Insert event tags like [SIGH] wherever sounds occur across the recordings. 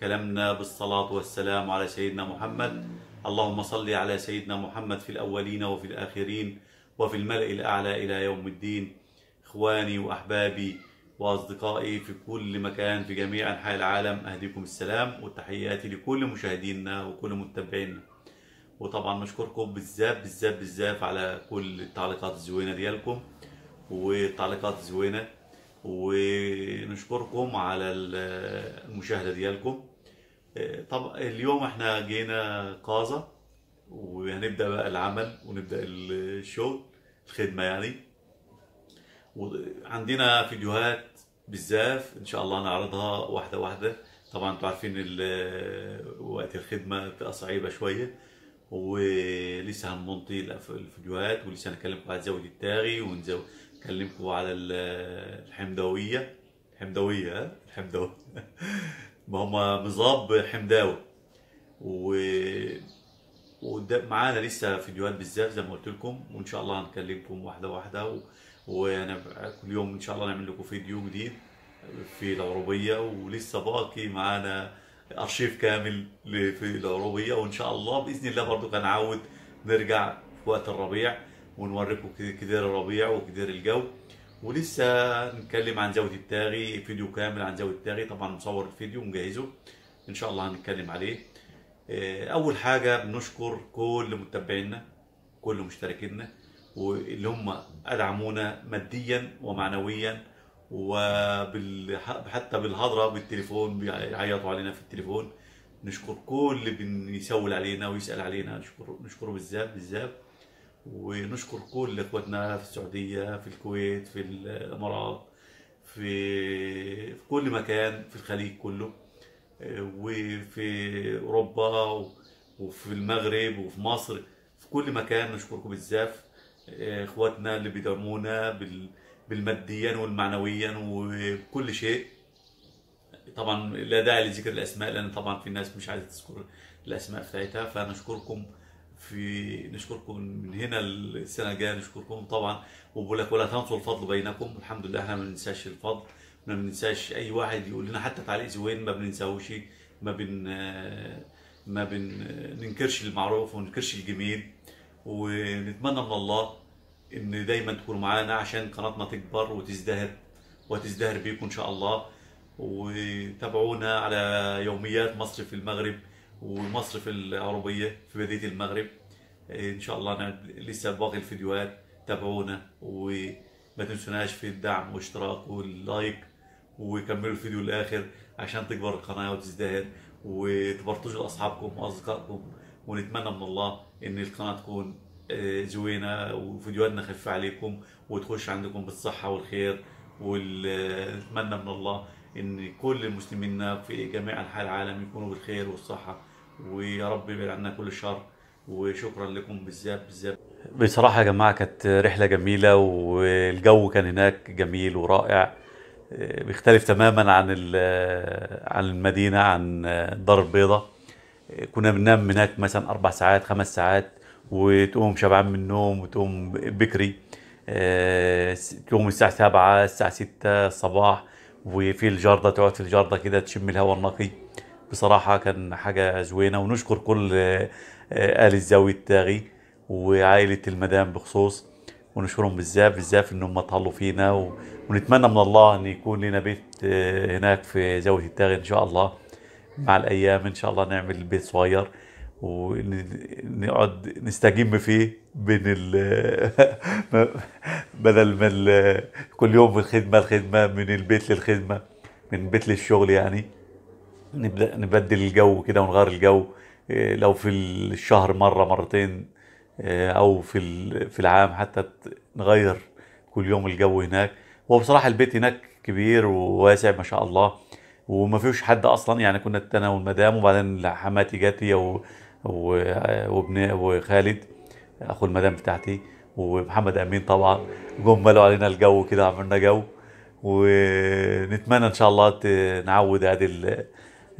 كلامنا بالصلاة والسلام على سيدنا محمد. اللهم صل على سيدنا محمد في الأولين وفي الآخرين وفي الملأ الأعلى إلى يوم الدين. إخواني وأحبابي وأصدقائي في كل مكان في جميع أنحاء العالم أهديكم السلام وتحياتي لكل مشاهدينا وكل متابعينا وطبعا نشكركم بالذات بالذات بالذات على كل التعليقات الزوينة ديالكم. والتعليقات الزوينة ونشكركم على المشاهدة ديالكم. طب اليوم إحنا جينا قازة وهنبدأ بقى العمل ونبدأ الشغل الخدمة يعني. وعندنا فيديوهات بالزاف إن شاء الله نعرضها واحدة واحدة. طبعا أنتوا عارفين وقت الخدمة بتبقى صعيبة شوية ولسه هنمنطي الفيديوهات ولسه هنكلمكم على زاوية التاغي ونكلمكم على الحمدوية حمدوية ها؟ الحمدوية [LAUGHS] ما هم مصاب حمداوي. و ومعانا لسه فيديوهات بالذات زي ما قلت لكم وإن شاء الله هنكلمكم واحدة واحدة و... وأنا كل يوم إن شاء الله نعمل لكم فيديو جديد في العروبيه ولسه باقي معانا أرشيف كامل في العروبيه وإن شاء الله بإذن الله برضو هنعود نرجع في وقت الربيع. ونوريكم كدير الربيع وكدير الجو. ولسه نتكلم عن زاويه التاغي فيديو كامل عن زاويه التاغي. طبعا مصور الفيديو مجهزه إن شاء الله هنتكلم عليه. أول حاجة بنشكر كل متابعينا كل مشتركينا واللي هم أدعمونا ماديا ومعنويا وحتى بالهضرة بالتليفون بيعيطوا علينا في التليفون. نشكر كل اللي بيسول علينا ويسأل علينا. نشكر نشكره بالذات بالذات. ونشكر كل اخواتنا في السعودية في الكويت في الإمارات في في كل مكان في الخليج كله وفي أوروبا وفي المغرب وفي مصر في كل مكان نشكركم بالزاف اخواتنا اللي بيدعمونا بالماديا والمعنويا وكل شيء. طبعا لا داعي لذكر الأسماء لأن طبعا في ناس مش عايزة تذكر الأسماء بتاعتها فنشكركم في نشكركم من هنا السنة الجايه نشكركم طبعا وبقول لك ولا تنسوا الفضل بينكم. الحمد لله إحنا ما بننساش الفضل ما بننساش أي واحد يقول لنا حتى تعليق زوين ما بننساهوش ما بن ما بننكرش المعروف وننكرش الجميل. ونتمنى من الله إن دايما تكونوا معانا عشان قناتنا تكبر وتزدهر وتزدهر بيكم إن شاء الله. وتابعونا على يوميات مصر في المغرب. ومصر في العربية في بداية المغرب. إن شاء الله لسه باقي الفيديوهات تابعونا وما تنسوناش في الدعم والاشتراك واللايك وكملوا الفيديو للآخر عشان تكبر القناة وتزدهر وتبرتجوا لاصحابكم وأصدقائكم. ونتمنى من الله إن القناة تكون زوينة وفيديوهاتنا خفيفة عليكم وتخش عندكم بالصحة والخير. ونتمنى من الله إن كل المسلمين في جميع أنحاء العالم يكونوا بالخير والصحة. ويا رب يبعد عنا كل شر وشكرا لكم بالذات بالذات. بصراحة يا جماعة كانت رحلة جميلة والجو كان هناك جميل ورائع بيختلف تماما عن عن المدينة عن الدار البيضاء. كنا بننام هناك مثلا أربع ساعات خمس ساعات وتقوم شبعان من النوم وتقوم بكري. تقوم الساعة 7 الساعة 6 الصباح وفي الجردة تقعد في الجردة كده تشم الهواء النقي. بصراحة كان حاجة زوينة ونشكر كل آل الزاوية التاغي وعائلة المدام بخصوص ونشكرهم بالذات بالذات إنهم طلوا فينا و... ونتمنى من الله إن يكون لنا بيت هناك في زاوية التاغي إن شاء الله. مع الأيام إن شاء الله نعمل بيت صغير ونقعد نستجم فيه بين ال [LAUGHS] بدل ما كل يوم في الخدمة الخدمة من البيت للخدمة من البيت للشغل يعني. نبدأ نبدل الجو كده ونغير الجو. لو في الشهر مرة مرتين أو في في العام حتى نغير كل يوم الجو هناك. هو بصراحة البيت هناك كبير وواسع ما شاء الله وما فيهوش حد أصلا. يعني كنا أنا والمدام وبعدين حماتي جت هي وابن وخالد أخو المدام بتاعتي ومحمد أمين طبعا. جم ملوا علينا الجو كده عملنا جو ونتمنى إن شاء الله نعود هذا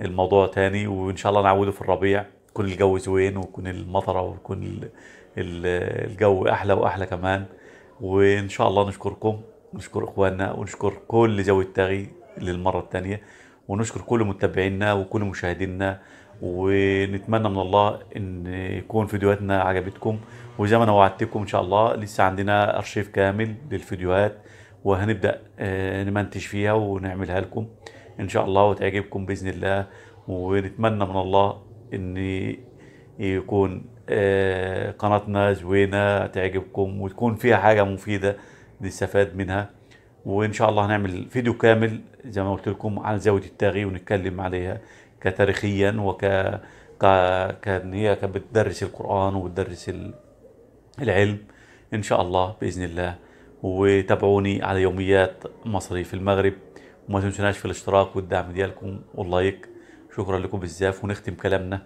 الموضوع تاني وإن شاء الله نعوده في الربيع. يكون الجو زوين ويكون المطرة ويكون الجو أحلى وأحلى كمان. وإن شاء الله نشكركم نشكر إخواننا ونشكر كل ذوي التاغي للمرة الثانية ونشكر كل متابعينا وكل مشاهدينا. ونتمنى من الله إن يكون فيديوهاتنا عجبتكم. وزي ما أنا وعدتكم إن شاء الله لسه عندنا أرشيف كامل للفيديوهات. وهنبدأ آه، نمنتج فيها ونعملها لكم. إن شاء الله وتعجبكم بإذن الله. ونتمنى من الله إن يكون آه، قناتنا زوينة تعجبكم وتكون فيها حاجة مفيدة نستفاد منها. وإن شاء الله هنعمل فيديو كامل زي ما قلت لكم عن زاوية التاغي ونتكلم عليها كتاريخيا وك ك... كان هي كانت بتدرس القرآن وبتدرس ال... العلم. إن شاء الله بإذن الله. وتابعوني على يوميات مصري في المغرب. وما تنسوناش في الاشتراك والدعم ديالكم. واللايك شكرا لكم بزاف ونختم كلامنا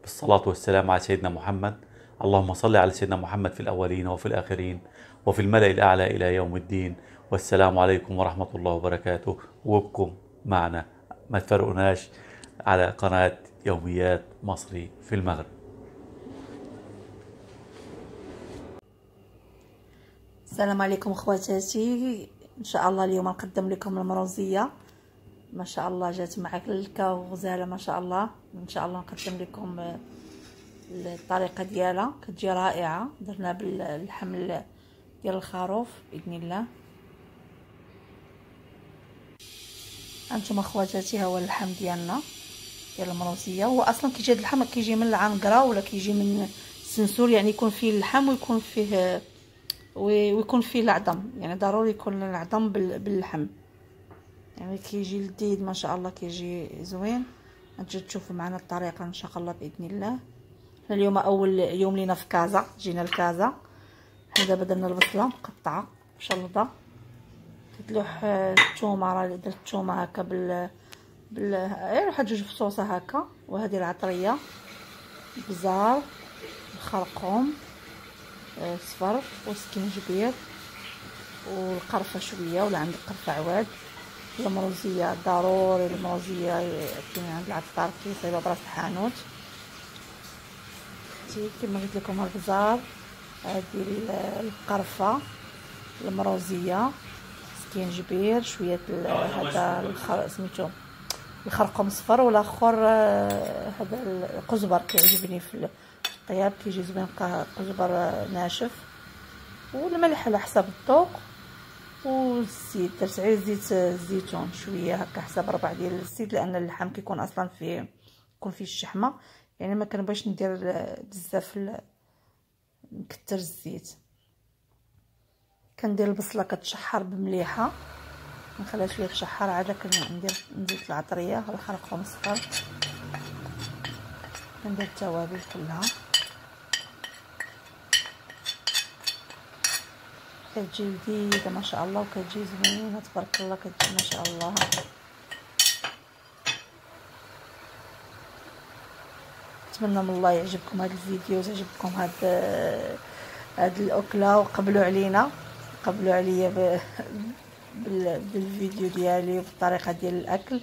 بالصلاة والسلام على سيدنا محمد. اللهم صل على سيدنا محمد في الأولين وفي الآخرين وفي الملأ الأعلى إلى يوم الدين. والسلام عليكم ورحمة الله وبركاته. وبكم معنا. ما تفرقوناش على قناة يوميات مصري في المغرب. السلام عليكم اخواتاتي إن شاء الله اليوم نقدم لكم المروزيه ما شاء الله جات مع كلكه وغزالة ما شاء الله. إن شاء الله نقدم لكم آه، الطريقة ديالها كتجي رائعة. درنا بالحمل ديال الخروف بإذن الله. أنتم اخواتاتي ها هو اللحم ديالنا ديال المروزيه هو أصلا كيجي هذا اللحم كيجي من العنقرة ولا كيجي من السنسور؟ يعني يكون فيه اللحم ويكون فيه ويكون فيه العظم. يعني ضروري يكون العظم باللحم. يعني كيجي لذيذ ما شاء الله كيجي زوين. نجي تشوفوا معنا الطريقة إن شاء الله بإذن الله. حنا اليوم أول يوم لينا في كازا. جينا لكازا. حنا دابا درنا البصلة مقطعة. مشلضه كتلوح الثومه راه درت الثومه هكا بال بال غير واحد جوج فصوصه هكا. وهذه العطرية. البزار الخرقوم. صفر والسكينجبير والقرفة شوية ولا عندك قرفة عواد. المروزيه ضروري المروزيه كاين عند العطار كيصايبها براس الحانوت كما قلت لكم البزار هذه القرفة المروزيه سكينجبير شوية هذا الخر سميتو الخرقوم صفر والآخر هذا القزبر كيعجبني في الطياب كيجي زوين قزبر ناشف والملح على حسب الذوق والزيت درت غير زيت الزيتون شوية هكا حسب ربع ديال الزيت لأن اللحم كيكون أصلا فيه يكون فيه الشحمة. يعني ما كنبغيش ندير بزاف نكثر الزيت. كندير البصلة كتشحر بمليحة نخليها شوية تشحر عاد كندير نزيد العطرية الخرق مصفر كندير التوابل كلها. كتجي لذيذه ما شاء الله وكتجي زوينه تبارك الله كتجي ما شاء الله نتمنى من الله يعجبكم هذا الفيديو ويعجبكم هاد هاد الأكلة وقبلوا علينا قبلوا عليا. بالفيديو ديالي وبالطريقة ديال الأكل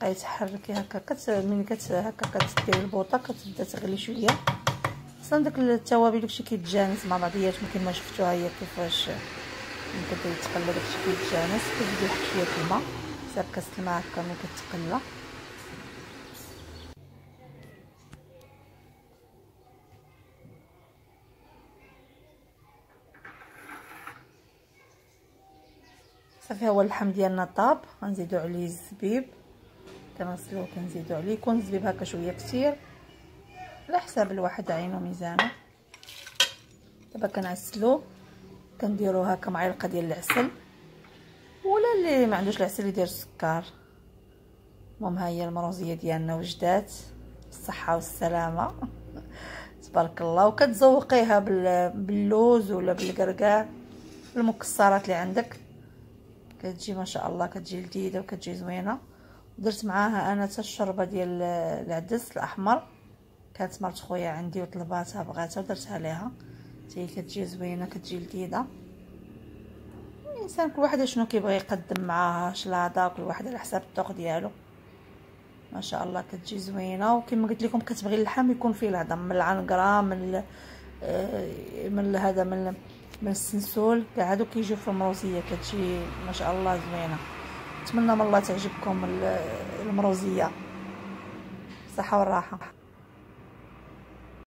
تبقاي تحركي هكا كت ملي كت هكا كتديري البوطة كتبدا تغلي شوية. أصلا داك التوابل داكشي كيتجانس مع بعضياتهم كما شفتوها هي كيفاش كتبدا يتقلى داكشي كيتجانس. كتزيدي واحد شوية الماء كاس الماء هكا ملي كتقلى. صافي هو اللحم ديالنا طاب. غنزيدو عليه الزبيب. كنغسلوه كنزيدو عليه يكون هكا شوية كثير. على حساب الواحد عينو ميزانة. دابا كنعسلوه كنديرو هكا معلقه ديال العسل. ولا اللي ما عندوش العسل يدير السكر المهم ها هي المروزية ديالنا وجدات. بالصحه والسلامة. [LAUGHS] تبارك الله. وكتزوقيها باللوز ولا بالكركاع المكسرات اللي عندك. كتجي ما شاء الله كتجي لذيذة وكتجي زوينة. درت معاها أنا حتى الشوربه ديال العدس الأحمر. كانت مرت خويا عندي وطلباتها بغاتها ودرتها ليها. حتى كتجي زوينة كتجي لذيذة. الإنسان كل واحد شنو كيبغي يقدم معاها شلاضة كل واحد على حساب الذوق ديالو. ما شاء الله كتجي زوينة. وكما قلت لكم كتبغي اللحم يكون فيه العظم من العنقرة من آه، من هذا من من السنسول. كاع هادو كيجيو في المروزية كتجي ما شاء الله زوينة. نتمنى من الله تعجبكم المروزية. صحة والراحة.